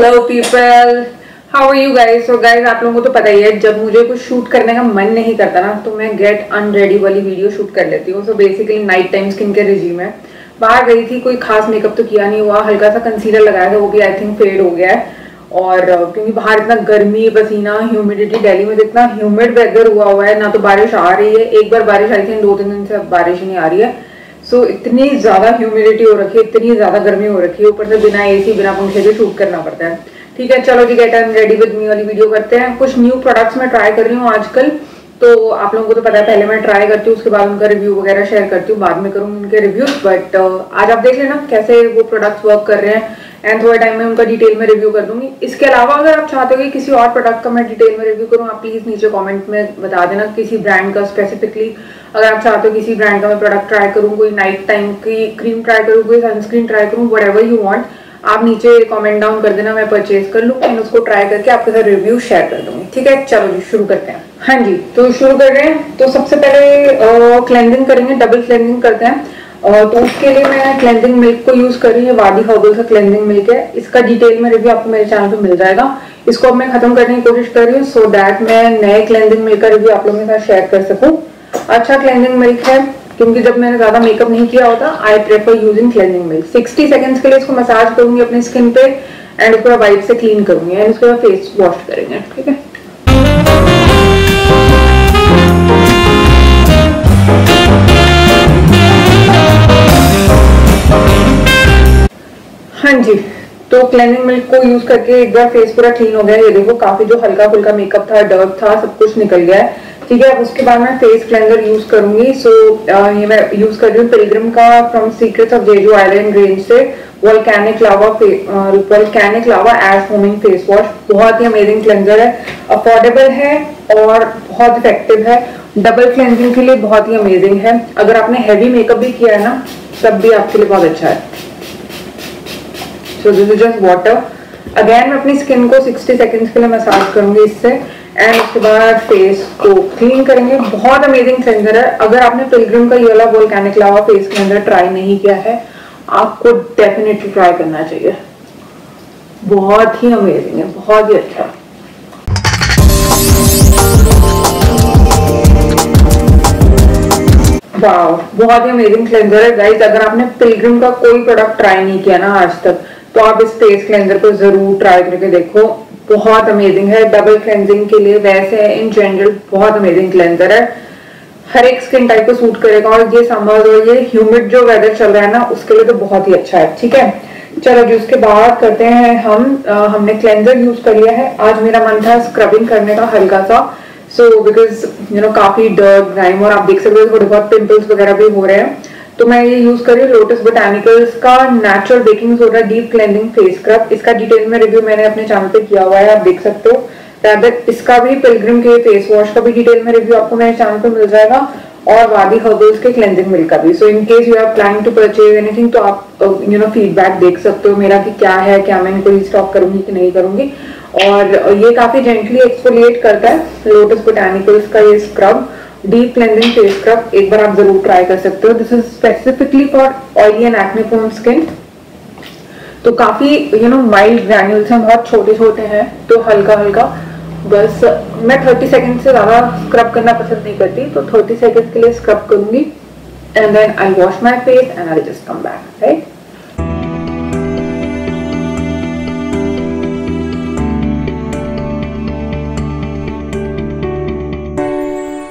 Hello people how are you guys so guys आप लोगों को तो पता ही है, जब मुझे कुछ शूट करने का मन नहीं करता ना तो मैं गेट अनरेडी वाली वीडियो शूट कर लेती हूँ। So basically night time skin के रिजीम है। बाहर गई थी, कोई खास मेकअप तो किया नहीं हुआ। हल्का सा कंसीलर लगाया था, वो भी आई थिंक फेड हो गया है। और क्योंकि बाहर इतना गर्मी, पसीना ह्यूमिडिटी दिल्ली में इतना ह्यूमिड वेदर हुआ हुआ है, ना तो बारिश आ रही है। एक बार बारिश आई थी दो तीन दिन से अब बारिश नहीं आ रही है। सो so, इतनी ज़्यादा ह्यूमिडिटी हो रखी है इतनी ज़्यादा गर्मी हो रखी है ऊपर से बिना एसी बिना पंखे के शूट करना पड़ता है। ठीक है चलो जी get and ready with me वाली वीडियो करते हैं। कुछ न्यू प्रोडक्ट्स मैं ट्राई कर रही हूँ आजकल तो आप लोगों को तो पता है पहले मैं ट्राई करती हूँ उसके बाद उनका रिव्यू वगैरह शेयर करती हूँ बाद में करूँगी उनके रिव्यूज़ बट uh, आज आप देख लेना कैसे वो प्रोडक्ट्स वर्क कर रहे हैं एंड थोड़े टाइम में उनका डिटेल में रिव्यू कर दूँगी। इसके अलावा अगर आप चाहते हो कि किसी और प्रोडक्ट का मैं डिटेल में रिव्यू करूँ आप प्लीज़ नीचे कॉमेंट में बता देना किसी ब्रांड का स्पेसिफिकली अगर आप चाहते हो किसी ब्रांड का मैं प्रोडक्ट ट्राई करूँ, कोई नाइट टाइम की क्रीम ट्राई करूँ, कोई सनस्क्रीन ट्राई करूँ वट एवर यू वॉन्ट आप नीचे कमेंट डाउन कर देना, मैं परचेज कर लूँ एंड उसको ट्राई करके आपके साथ रिव्यू शेयर कर दूँगी। ठीक है? चलो जी, शुरू करते हैं। हाँ जी तो शुरू कर रहे हैं। तो सबसे पहले क्लेंजिंग करेंगे डबल क्लेंजिंग करते हैं। तो उसके लिए मैं क्लेंजिंग मिल्क को यूज़ कर रही हूँ वादी हर्बल का क्लेंजिंग मिल्क है। इसका डिटेल में रिव्यू आपको मेरे चैनल पे मिल जाएगा। इसको अब मैं खत्म करने की कोशिश कर रही हूँ सो दैट मैं नए क्लेंजिंग मिल्क का रिव्यू आप लोगों के साथ शेयर कर सकूँ। अच्छा क्लेंजिंग मिल्क है, क्योंकि जब मैंने ज़्यादा मेकअप नहीं किया होता I prefer using cleansing milk sixty seconds के लिए इसको मसाज करूँगी अपनी स्किन पे एंड उसको वाइट से क्लीन करूँगी एंड उसके बाद फेस वॉश करेंगे, ठीक है? हाँ जी तो क्लेनिंग मिल्क को यूज़ करके एक बार फेस पूरा क्लीन हो गया। ये देखो, काफ़ी जो हल्का फुल्का मेकअप था डर्क था, सब कुछ निकल गया है। ठीक है उसके बाद मैं फेस क्लेंजर यूज़ करूँगी। सो so, ये मैं यूज़ कर रही हूँ पिलग्रिम का from secrets of Jeju island range से। Volcanic lava volcanic lava as foaming face wash बहुत ही अमेजिंग क्लेंजर है। अफोर्डेबल है और बहुत इफ़ेक्टिव है। डबल क्लेंजिंग के लिए बहुत ही अमेजिंग है। अगर आपने हैवी मेकअप भी किया है ना तब भी आपके लिए बहुत अच्छा है। So this is just water again मैं अपनी स्किन को 60 सेकेंड्स के लिए मसाज करूँगी इससे। एंड उसके बाद फेस को क्लीन करेंगे। बहुत अमेजिंग क्लेंजर है। अगर आपने पिलग्रिम का ये वाला volcanic lava face cleanser try नहीं किया है, आपको डेफिनेटली ट्राई करना चाहिए। बहुत ही अमेजिंग है। बहुत ही अच्छा। बहुत ही अमेजिंग क्लेंजर है। गाइस अगर आपने पिलग्रिम का कोई प्रोडक्ट ट्राई नहीं किया ना आज तक तो आप इस फेस क्लेंजर को ज़रूर ट्राई करके देखो। बहुत अमेजिंग है डबल क्लेंजिंग के लिए वैसे इन जनरल बहुत अमेजिंग क्लेंजर है। हर एक स्किन टाइप को सूट करेगा और ये समर और ये ह्यूमिड जो वेदर चल रहा है ना उसके लिए तो बहुत ही अच्छा है ठीक है? चलो जी उसके बाद करते हैं हम आ, हमने क्लेंजर यूज़ कर लिया है। आज मेरा मन था स्क्रबिंग करने का हल्का सा सो बिकॉज़ यू नो काफ़ी डर्क ग्राइम और आप देख सकते हो थोड़े बहुत पिंपल्स वगैरह भी हो रहे हैं। तो मैं ये यूज़ कर रही हूँ लोटस बोटानिकल्स का natural baking soda deep cleansing face scrub इसका डिटेल में रिव्यू मैंने अपने चैनल पे किया हुआ है, आप देख सकते हो। रैदर इसका भी पिलग्रिम के फेस वॉश का भी डिटेल में रिव्यू आपको मेरे चैनल पे मिल जाएगा और वादी हर्बल्स के क्लेंजिंग मिल्क का भी. So in case you are planning to purchase anything तो आप यू नो फीडबैक देख सकते हो मेरा कि क्या है, क्या मैं इनको स्टॉक करूँगी कि नहीं करूँगी. और ये काफ़ी जेंटली एक्सफोलिएट करता है लोटस बोटानिकल्स का ये scrub deep cleansing face scrub एक बार आप ज़रूर ट्राई कर सकते हो। This is specifically for oily and acne prone skin तो काफ़ी यू नो माइल्ड ग्रैन्यूल्स हैं बहुत छोटे छोटे हैं तो हल्का हल्का बस, मैं 30 सेकंड से ज़्यादा स्क्रब करना पसंद नहीं करती तो 30 सेकंड के लिए स्क्रब करूँगी। And then I wash my face and I just come back right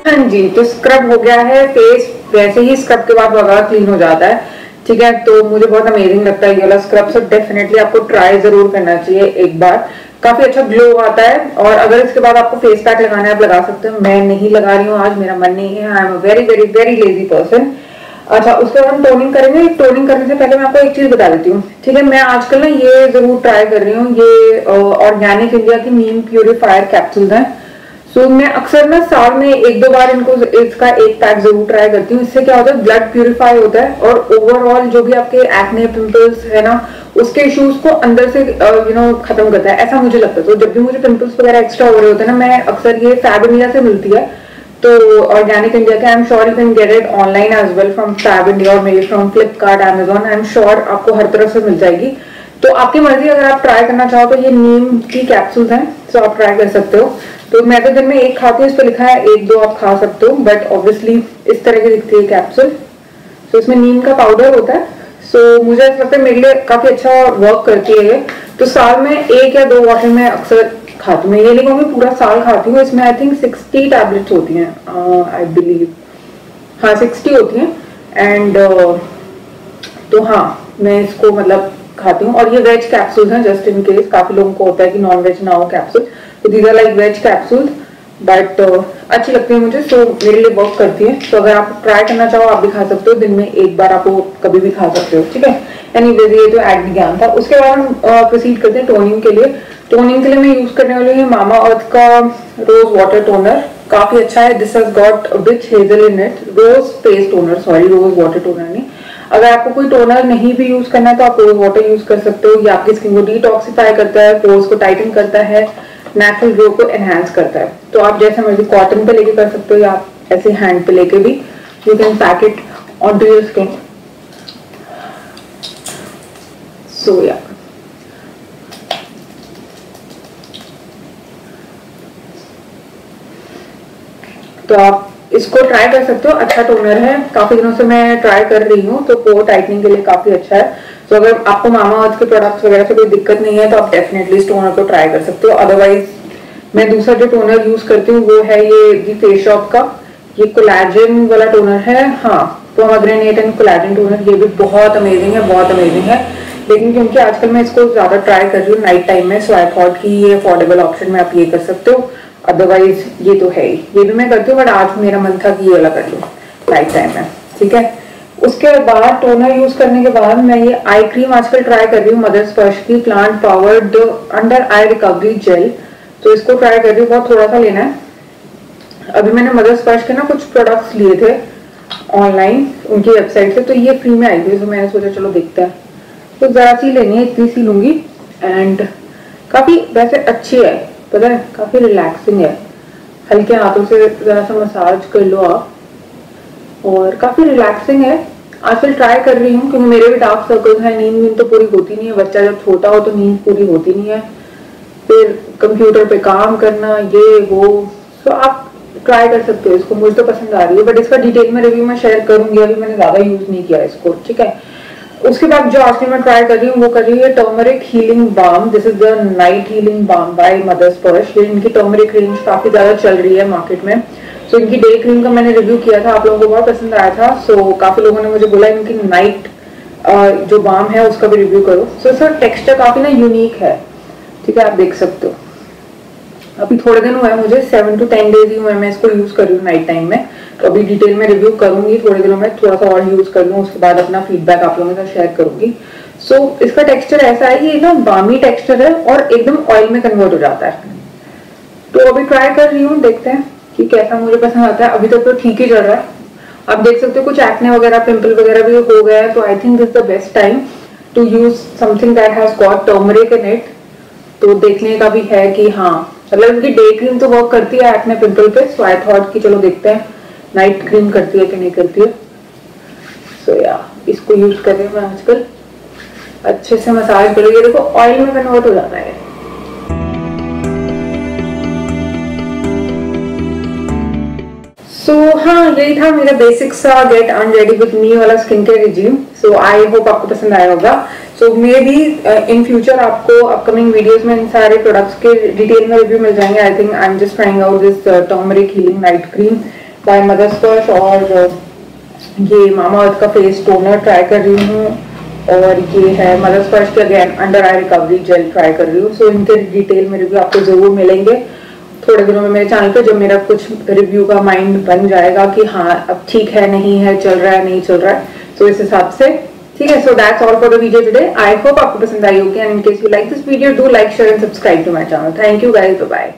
हाँ जी तो स्क्रब हो गया है फेस वैसे ही स्क्रब के बाद वगैरह क्लीन हो जाता है। ठीक है? तो मुझे बहुत अमेजिंग लगता है ये वाला स्क्रब सो डेफिनेटली आपको ट्राई ज़रूर करना चाहिए एक बार। काफ़ी अच्छा ग्लो आता है, और अगर इसके बाद आपको फेस पैक लगाना है, आप लगा सकते हो। मैं नहीं लगा रही हूँ आज, मेरा मन नहीं है। I am a very very very lazy person अच्छा उसके बाद हम टोनिंग करेंगे। टोनिंग करने से पहले मैं आपको एक चीज़ बता देती हूँ। ठीक है? मैं आजकल ना ये ज़रूर ट्राई कर रही हूँ, ये ऑर्गेनिक इंडिया की नीम प्यूरिफायर कैप्सूल हैं। So, मैं अक्सर ना साल में एक दो बार इनको इसका एक पैक ज़रूर ट्राई करती हूँ। इससे क्या होता है ब्लड प्यूरिफाई होता है और ओवरऑल जो भी आपके एक्ने पिंपल्स है ना उसके इश्यूज़ को अंदर से यू नो खत्म करता है। ऐसा मुझे लगता है। तो जब भी मुझे पिंपल्स वगैरह एक्स्ट्रा हो रहे होते हैं ना मैं अक्सर ये फैब इंडिया से मिलती है। तो ऑर्गेनिक इंडिया के I am sure you can get it online as well from Fab India और मेरी from Flipkart Amazon I am sure आपको हर तरफ़ से मिल जाएगी। तो आपकी मर्ज़ी अगर आप ट्राई करना चाहो तो ये नीम की कैप्सूल्स हैं तो आप ट्राई कर सकते हो। तो मैं तो दिन में एक खाती हूँ इस पर लिखा है एक दो आप खा सकते हो बट ऑब्वियसली इस तरह की दिखती है कैप्सूल तो इसमें नीम का पाउडर होता है। सो so, मुझे ऐसा लगता है मेरे लिए काफ़ी अच्छा वर्क करती है ये। तो साल में एक या दो बॉटल में अक्सर खाती हूँ। ये नहीं कहूँगी पूरा साल खाती हूँ इसमें आई थिंक सिक्सटी टैबलेट्स होती हैं आई बिलीव हाँ सिक्सटी होती हैं। एंड uh, तो हाँ मैं इसको मतलब खाती हूँ। और ये वेज कैप्सूल हैं जस्ट इन केस काफ़ी लोगों को होता है कि नॉन वेज ना हो कैप्सूल तो these are like veg capsule but अच्छी लगती है मुझे सो so, मेरे लिए वर्क करती है। तो अगर आप ट्राई करना चाहो आप भी खा सकते हो। दिन में एक बार आप वो कभी भी खा सकते हो ठीक है? एनी वेज ये तो एड ज्ञान था। उसके बाद हम प्रोसीड करते हैं टोनिंग के लिए। टोनिंग के लिए मैं यूज़ करने वाली हूँ मामा अर्थ का रोज वाटर टोनर काफ़ी अच्छा है। This has got witch hazel in it rose face toner sorry rose water toner नहीं। अगर आपको कोई टोनर नहीं भी यूज़ करना है तो आप रोज वाटर यूज़ कर सकते हो, ये आपकी स्किन को डिटॉक्सीफाई करता है पोर्स को टाइटन करता है नेचुरल ग्लो को एनहांस करता है। तो आप जैसे मर्ज़ी कॉटन पे लेके कर सकते हो, या आप ऐसे हैंड पे लेके भी you can pack it on to your skin so या तो आप इसको ट्राई कर सकते हो। अच्छा टोनर है। काफ़ी दिनों से मैं ट्राई कर रही हूँ तो पोर टाइटनिंग के लिए काफ़ी अच्छा है। तो अगर आपको मामा अर्थ के प्रोडक्ट्स वगैरह से कोई दिक्कत नहीं है तो आप डेफिनेटली टोनर को ट्राई कर सकते हो। अदरवाइज़ मैं दूसरा जो टोनर यूज़ करती हूँ, वो है ये दी फेस शॉप का। ये कोलाजन वाला टोनर है। हाँ पोमाग्रेनेट एंड कोलाजन टोनर ये भी बहुत अमेजिंग है, बहुत अमेजिंग है। लेकिन क्योंकि आजकल मैं इसको ज़्यादा ट्राई कर रही हूँ नाइट टाइम में सो आई थॉट कि ये अफोर्डेबल ऑप्शन में आप ये कर सकते हो। अदरवाइज़ ये तो है ही। ये भी मैं करती हूँ बट आज मेरा मन था कि ये वाला कर लूँ। नाइट टाइम में ठीक है? उसके बाद टोनर यूज़ करने के बाद मैं ये आई क्रीम आजकल ट्राई कर रही हूँ मदर स्पर्श की plant powered under eye recovery gel तो इसको ट्राई कर रही हूँ, बहुत थोड़ा सा लेना है। अभी मैंने मदर स्पर्श के ना कुछ प्रोडक्ट्स लिए थे ऑनलाइन उनकी वेबसाइट से तो ये फ्री में आई थी। तो मैंने सोचा, चलो देखते हैं। तो ज़रा सी लेनी है, इतनी सी लूँगी एंड काफ़ी वैसे अच्छी है। पता है, काफ़ी रिलैक्सिंग है। हल्के हाथों से ज़रा सा मसाज कर लो आप। और काफ़ी रिलैक्सिंग है। आजकल ट्राई कर रही हूँ, क्योंकि मेरे भी डार्क सर्कल्स हैं, नींद वींद तो पूरी होती नहीं है। बच्चा जब छोटा हो तो नींद पूरी होती नहीं है। फिर कंप्यूटर पे काम करना, ये, वो सो आप ट्राई कर सकते हो इसको। मुझे तो पसंद आ रही है बट इसका डिटेल में रिव्यू मैं शेयर करूँगी। अभी मैंने ज़्यादा यूज़ नहीं किया इसको, ठीक है? उसके बाद जो आजकल मैं ट्राई कर रही हूँ वो कर रही है turmeric healing balm this is the night healing balm by Mother Sparsh ये इनकी टर्मरिक रेंज काफ़ी ज़्यादा चल रही है मार्केट में. सो so, इनकी डे क्रीम का मैंने रिव्यू किया था आप लोगों को बहुत पसंद आया था. सो so, काफ़ी लोगों ने मुझे बोला इनकी नाइट जो बाम है उसका भी रिव्यू करो. सो इसका टेक्सचर काफ़ी ना यूनिक है. ठीक है आप देख सकते हो. अभी थोड़े दिन हुए मुझे सेवन टू टेन डेज़ ही हुए मैं इसको यूज़ कर रही हूँ नाइट टाइम में. अभी डिटेल में रिव्यू करूँगी थोड़े दिनों में थोड़ा सा और यूज़ कर लूँ उसके बाद अपना फीडबैक आप लोगों के साथ शेयर करूँगी। सो so, इसका टेक्सचर ऐसा है ये एकदम बामी टेक्सचर है और एकदम ऑयल में कन्वर्ट हो जाता है। तो अभी ट्राई कर रही हूँ देखते हैं कि कैसा मुझे पसंद आता है। अभी तक तो ठीक ही चल रहा है। आप देख सकते हो कुछ एक्ने वगैरह पिंपल वगैरह भी हो गया है तो I think this the best time to use something that has got turmeric in it तो देखने का भी है कि हाँ मतलब इनकी डे क्रीम तो वर्क करती है एक्ने पिंपल पे सो आई थॉट कि चलो देखते हैं। नाइट क्रीम करती है कि नहीं करती है? सो so, या yeah, इसको यूज़ कर रही हूँ मैं आजकल। अच्छे से मसाज करो। ये देखो ऑयल में कन्वर्ट हो जाता है। सो so, हाँ यही था मेरा बेसिक सा get and ready with me वाला skin care regime so I hope आपको पसंद आया होगा। So maybe in future आपको अपकमिंग वीडियोस में इन सारे प्रोडक्ट्स के डिटेल में रिव्यू मिल जाएँगे। I think I am just trying out this turmeric healing night cream by Mother Sparsh और uh, ये मामा अर्थ का फेस टोनर ट्राई कर रही हूँ और ये है मदर स्पर्श के again under eye recovery gel try कर रही हूँ। सो so, इनके डिटेल में रिव्यू आपको ज़रूर मिलेंगे। थोड़े दिनों में मेरे चैनल पे जब मेरा कुछ रिव्यू का माइंड बन जाएगा कि हाँ अब ठीक है नहीं है चल रहा है नहीं चल रहा है so, इस हिसाब से ठीक है? So that's all for the video today I hope आपको पसंद आई होगी। And in case you like this video do like share and subscribe to my channel thank you guys bye